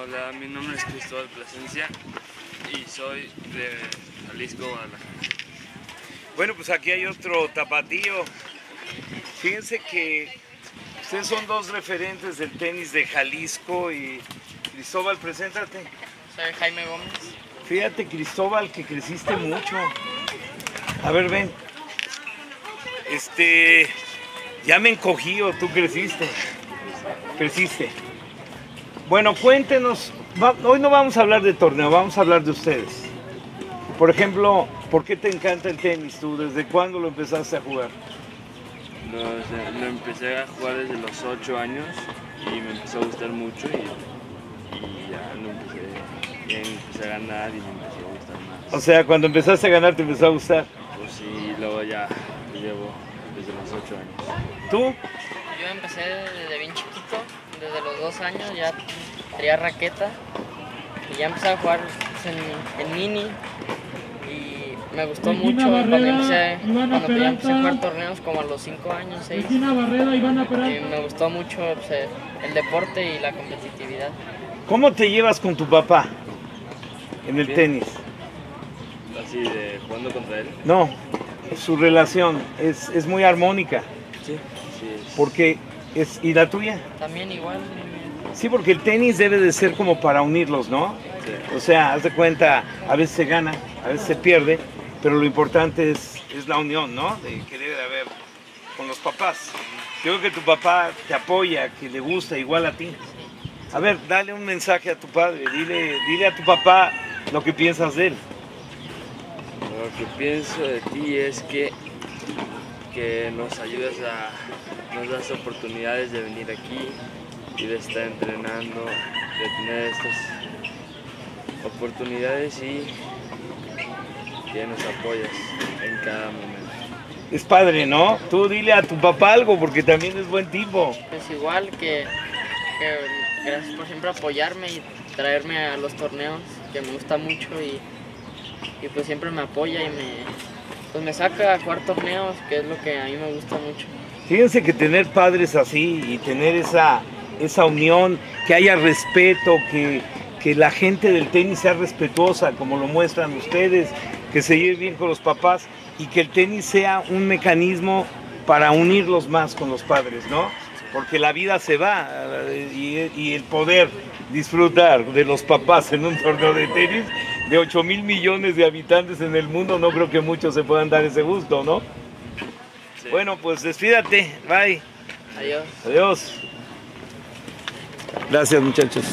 Hola, mi nombre es Cristóbal Plasencia y soy de Jalisco, Guadalajara. Bueno, pues aquí hay otro tapatío. Fíjense que ustedes son dos referentes del tenis de Jalisco y Cristóbal, preséntate. Soy Jaime Gómez. Fíjate, Cristóbal, que creciste mucho. A ver, ven. Este, ya me encogí o tú creciste. Creciste. Bueno, cuéntenos. va- hoy no vamos a hablar de torneo, vamos a hablar de ustedes. Por ejemplo, ¿por qué te encanta el tenis tú? ¿Desde cuándo lo empezaste a jugar? Lo, o sea, lo empecé a jugar desde los 8 años y me empezó a gustar mucho y, y ya lo empecé, ya empecé a ganar y me empezó a gustar más. O sea, cuando empezaste a ganar te empezó a gustar. Pues sí, luego ya lo llevo desde los 8 años. ¿Tú? Yo empecé desde bien chiquito, desde los dos años ya tenía raqueta y ya empecé a jugar en, en mini y me gustó Regina mucho cuando empecé, Ivana cuando ya empecé a jugar torneos como a los cinco años, seis. Regina Barrera, Ivana Y Peralta. me gustó mucho pues, el deporte y la competitividad. ¿Cómo te llevas con tu papá en el Bien. tenis? Así de jugando contra él. No, su relación es, es muy armónica. Sí. Sí, es- Porque es, ¿Y la tuya? También igual, Sí, porque el tenis debe de ser como para unirlos, ¿no? sí. O sea, haz de cuenta, a veces se gana, a veces se pierde, pero lo importante es, es la unión, ¿no? De que debe de haber con los papás. Yo creo que tu papá te apoya, que le gusta igual a ti. A ver, dale un mensaje a tu padre, dile, dile a tu papá lo que piensas de él. Lo que pienso de ti es que, que nos ayudas a, nos das oportunidades de venir aquí y de estar entrenando, de tener estas oportunidades y que nos apoyas en cada momento. Es padre, ¿no? Tú dile a tu papá algo porque también es buen tipo. pues igual que, que gracias por siempre apoyarme y traerme a los torneos, que me gusta mucho y, y pues siempre me apoya y me, pues me saca a jugar torneos, que es lo que a mí me gusta mucho. Fíjense que tener padres así y tener esa, esa unión, que haya respeto, que, que la gente del tenis sea respetuosa, como lo muestran ustedes, que se lleve bien con los papás y que el tenis sea un mecanismo para unirlos más con los padres, ¿no? Porque la vida se va eh, y, y el poder disfrutar de los papás en un torneo de tenis de 8 mil millones de habitantes en el mundo, no creo que muchos se puedan dar ese gusto, ¿no? Sí. Bueno, pues despídate, bye. Adiós. Adiós. Gracias muchachos.